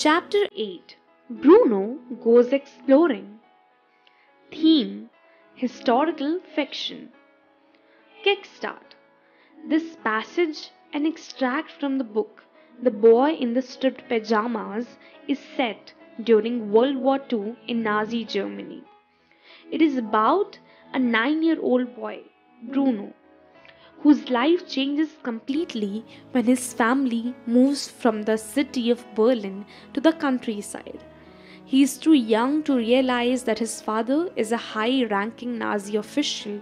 Chapter 8 Bruno Goes Exploring. Theme. Historical Fiction. Kickstart. This passage, an extract from the book The Boy in the Striped Pajamas, is set during World War II in Nazi Germany. It is about a nine year old boy, Bruno, whose life changes completely when his family moves from the city of Berlin to the countryside. He is too young to realize that his father is a high ranking Nazi official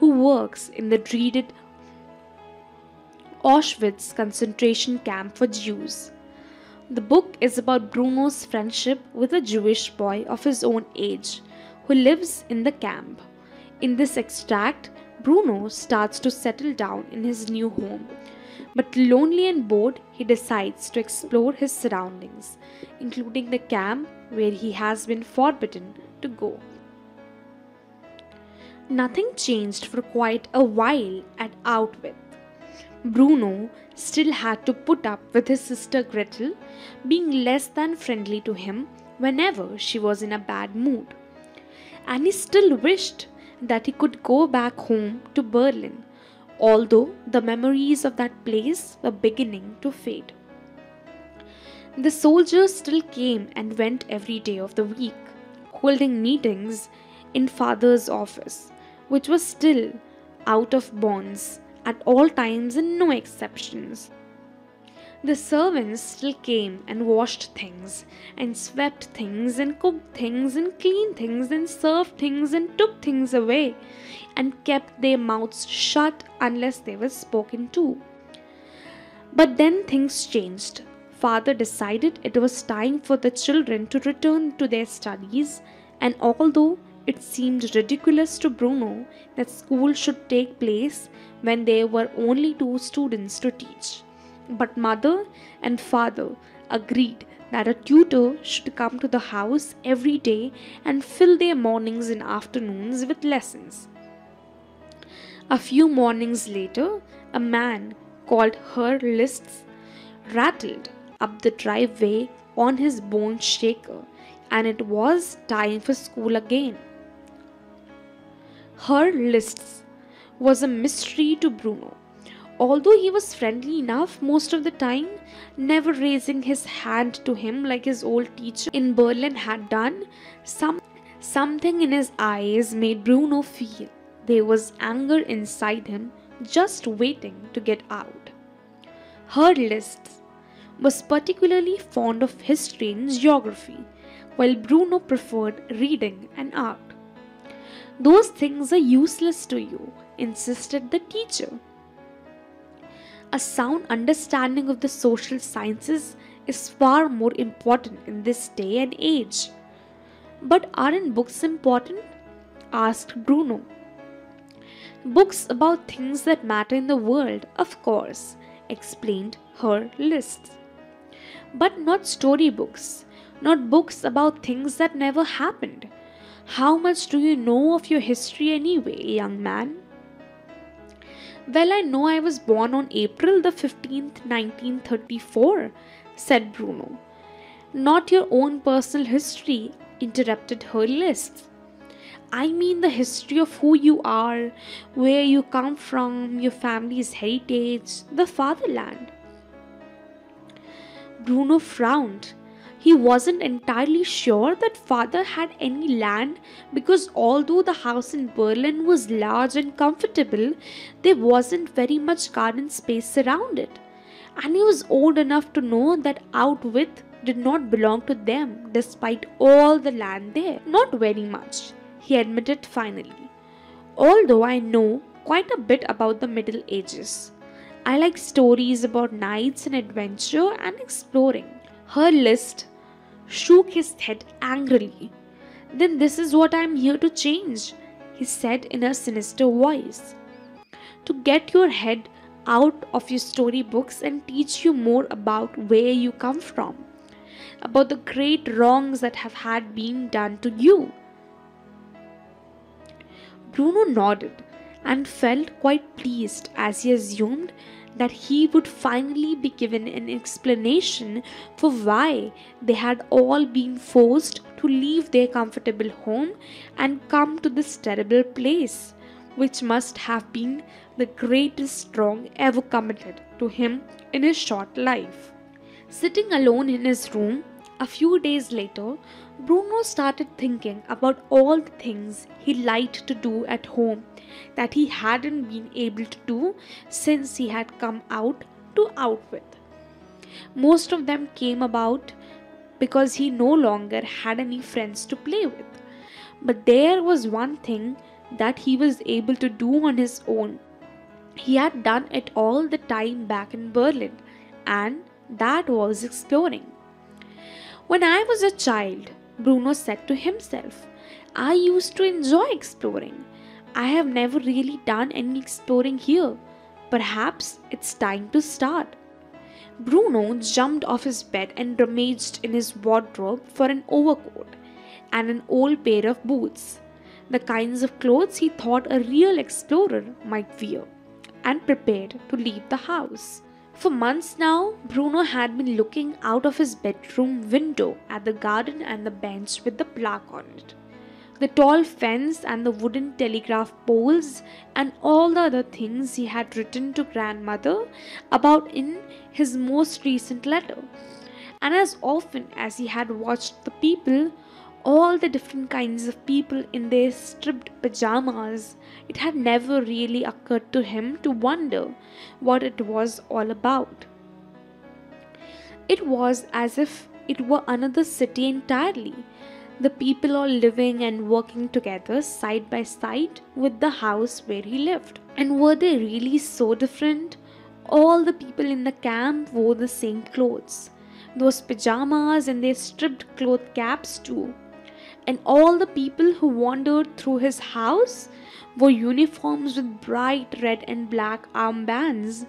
who works in the dreaded Auschwitz concentration camp for Jews. The book is about Bruno's friendship with a Jewish boy of his own age who lives in the camp. In this extract, Bruno starts to settle down in his new home. But lonely and bored, he decides to explore his surroundings, including the camp where he has been forbidden to go. Nothing changed for quite a while at Outwith. Bruno still had to put up with his sister Gretel being less than friendly to him whenever she was in a bad mood. And he still wished that he could go back home to Berlin, although the memories of that place were beginning to fade. The soldiers still came and went every day of the week, holding meetings in father's office, which was still out of bounds at all times and no exceptions. The servants still came and washed things, and swept things, and cooked things, and cleaned things, and served things, and took things away, and kept their mouths shut unless they were spoken to. But then things changed. Father decided it was time for the children to return to their studies, and although it seemed ridiculous to Bruno that school should take place when there were only two students to teach. But mother and father agreed that a tutor should come to the house every day and fill their mornings and afternoons with lessons. A few mornings later, a man called Herr Liszt rattled up the driveway on his bone shaker, and it was time for school again. Herr Liszt was a mystery to Bruno although he was friendly enough most of the time, never raising his hand to him like his old teacher in Berlin had done, some, something in his eyes made Bruno feel there was anger inside him just waiting to get out. Herr Liszt was particularly fond of history and geography, while Bruno preferred reading and art. Those things are useless to you, insisted the teacher. A sound understanding of the social sciences is far more important in this day and age. But aren't books important? asked Bruno. Books about things that matter in the world, of course, explained Herr Liszt. But not storybooks, not books about things that never happened. How much do you know of your history anyway, young man? Well, I know I was born on April the 15th, 1934, said Bruno. Not your own personal history, interrupted Herr Liszt. I mean the history of who you are, where you come from, your family's heritage, the fatherland. Bruno frowned. He wasn't entirely sure that father had any land because although the house in Berlin was large and comfortable, there wasn't very much garden space around it. And he was old enough to know that Outwith did not belong to them despite all the land there. Not very much, he admitted finally. Although I know quite a bit about the Middle Ages. I like stories about knights and adventure and exploring. Herr Liszt shook his head angrily. Then this is what I am here to change, he said in a sinister voice. To get your head out of your storybooks and teach you more about where you come from, about the great wrongs that have had been done to you. Bruno nodded and felt quite pleased as he assumed that he would finally be given an explanation for why they had all been forced to leave their comfortable home and come to this terrible place, which must have been the greatest wrong ever committed to him in his short life. Sitting alone in his room, a few days later, Bruno started thinking about all the things he liked to do at home that he hadn't been able to do since he had come out to Outwith. Most of them came about because he no longer had any friends to play with. But there was one thing that he was able to do on his own. He had done it all the time back in Berlin, and that was exploring. When I was a child, Bruno said to himself. I used to enjoy exploring. I have never really done any exploring here. Perhaps it's time to start. Bruno jumped off his bed and rummaged in his wardrobe for an overcoat and an old pair of boots, the kinds of clothes he thought a real explorer might wear, and prepared to leave the house. For months now, Bruno had been looking out of his bedroom window at the garden and the bench with the plaque on it. The tall fence and the wooden telegraph poles and all the other things he had written to grandmother about in his most recent letter. And as often as he had watched the people all the different kinds of people in their stripped pajamas, it had never really occurred to him to wonder what it was all about. It was as if it were another city entirely, the people all living and working together side by side with the house where he lived. And were they really so different? All the people in the camp wore the same clothes. Those pajamas and their stripped cloth caps, too and all the people who wandered through his house wore uniforms with bright red and black armbands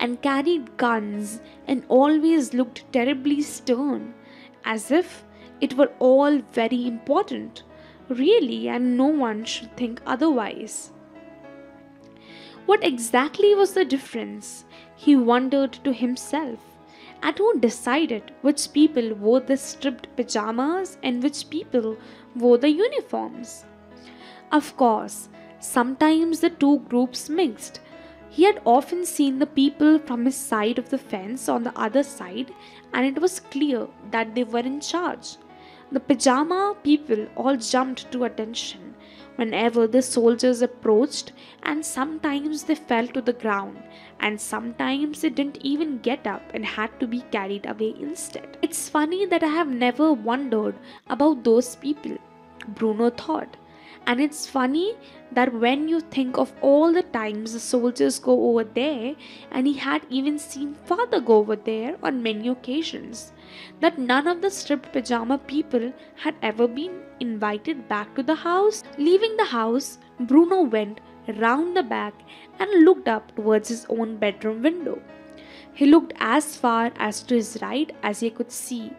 and carried guns and always looked terribly stern, as if it were all very important, really, and no one should think otherwise. What exactly was the difference? He wondered to himself and who decided which people wore the stripped pajamas and which people wore the uniforms. Of course, sometimes the two groups mixed. He had often seen the people from his side of the fence on the other side, and it was clear that they were in charge. The pajama people all jumped to attention whenever the soldiers approached, and sometimes they fell to the ground, and sometimes they didn't even get up and had to be carried away instead. It's funny that I have never wondered about those people, Bruno thought. And it's funny that when you think of all the times the soldiers go over there, and he had even seen father go over there on many occasions, that none of the stripped pajama people had ever been invited back to the house. Leaving the house, Bruno went round the back and looked up towards his own bedroom window. He looked as far as to his right as he could see,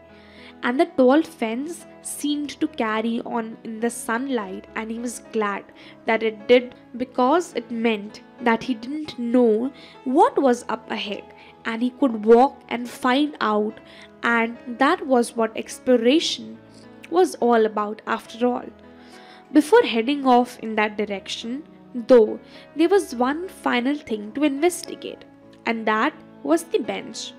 and the tall fence seemed to carry on in the sunlight, and he was glad that it did because it meant that he didn't know what was up ahead and he could walk and find out, and that was what exploration was all about after all. Before heading off in that direction, though, there was one final thing to investigate, and that was the bench.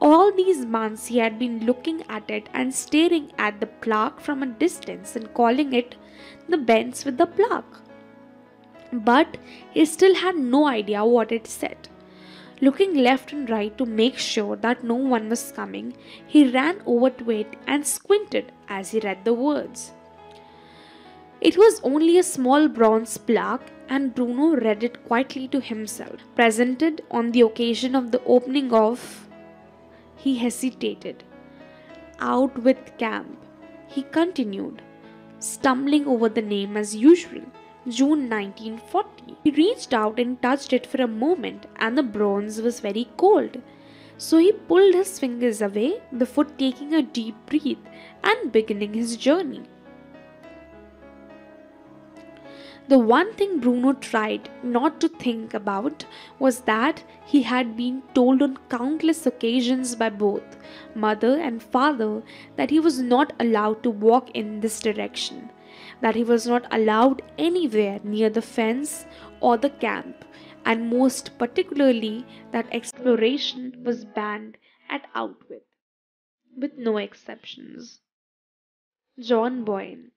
All these months he had been looking at it and staring at the plaque from a distance and calling it the bench with the plaque. But he still had no idea what it said. Looking left and right to make sure that no one was coming, he ran over to it and squinted as he read the words. It was only a small bronze plaque, and Bruno read it quietly to himself, presented on the occasion of the opening of he hesitated. Out with camp, he continued, stumbling over the name as usual. June 1940. He reached out and touched it for a moment, and the bronze was very cold. So he pulled his fingers away before taking a deep breath and beginning his journey. The one thing Bruno tried not to think about was that he had been told on countless occasions by both mother and father that he was not allowed to walk in this direction, that he was not allowed anywhere near the fence or the camp, and most particularly that exploration was banned at Outwith, with no exceptions. John Boyne